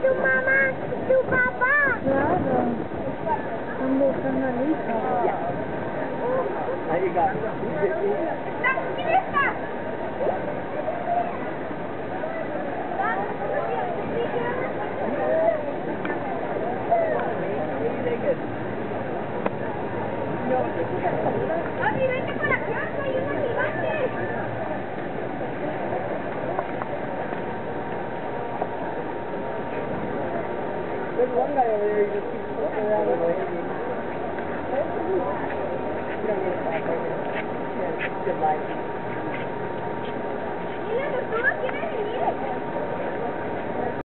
do mamá, do papá Claro. Estão voltando tá ali. Aí, gato. Tá, que está? Thank you. There's one guy over there who just keeps flipping around with a lady. You don't need to stop right now. Yeah, good life.